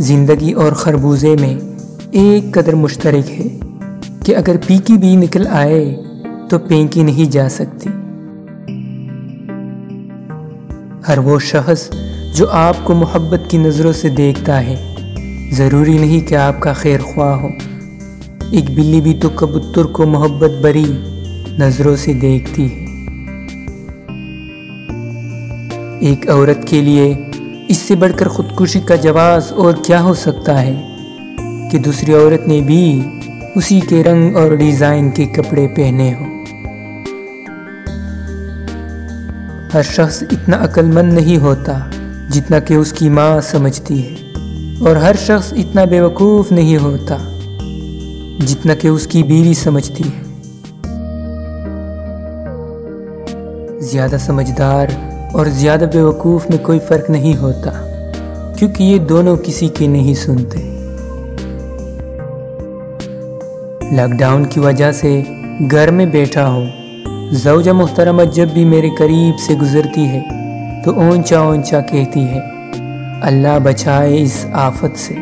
ज़िंदगी और खरबूजे में एक कदर मुश्तरक है कि अगर पीकी भी निकल आए तो पेंकी नहीं जा सकती। हर वो शख्स जो आपको मोहब्बत की नज़रों से देखता है, ज़रूरी नहीं कि आपका खैर ख्वाह हो। एक बिल्ली भी तो कबूतर को मोहब्बत भरी नज़रों से देखती है। एक औरत के लिए इससे बढ़कर खुदकुशी का जवाब और क्या हो सकता है कि दूसरी औरत ने भी उसी के रंग और डिज़ाइन के कपड़े पहने हो? हर शख्स इतना अक्लमंद नहीं होता जितना कि उसकी माँ समझती है, और हर शख्स इतना बेवकूफ़ नहीं होता जितना कि उसकी बीवी समझती है। ज़्यादा समझदार और ज़्यादा बेवकूफ़ में कोई फ़र्क नहीं होता, क्योंकि ये दोनों किसी की नहीं सुनते। लॉकडाउन की वजह से घर में बैठा हूँ जौजा मुहतरमा जब भी मेरे करीब से गुजरती है तो ऊँचा ऊँचा कहती है, अल्लाह बचाए इस आफत से।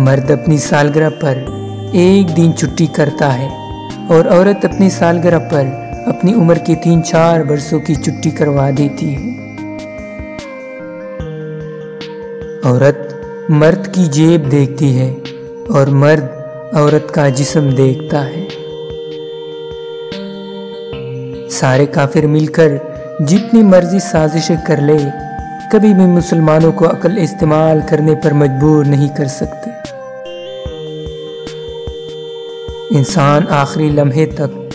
मर्द अपनी सालगिरह पर एक दिन छुट्टी करता है और औरत अपनी सालगिरह पर अपनी उम्र के तीन चार बरसों की छुट्टी करवा देती है। औरत मर्द की जेब देखती है और मर्द औरत का जिस्म देखता है। सारे काफिर मिलकर जितनी मर्ज़ी साजिशें कर ले, कभी भी मुसलमानों को अकल इस्तेमाल करने पर मजबूर नहीं कर सकते। इंसान आखिरी लम्हे तक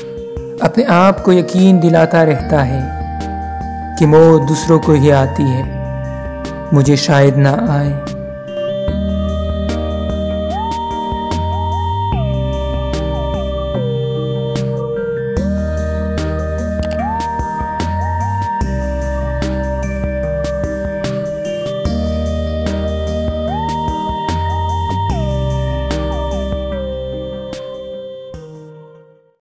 अपने आप को यकीन दिलाता रहता है कि मौत दूसरों को ही आती है। मुझे शायद ना आए।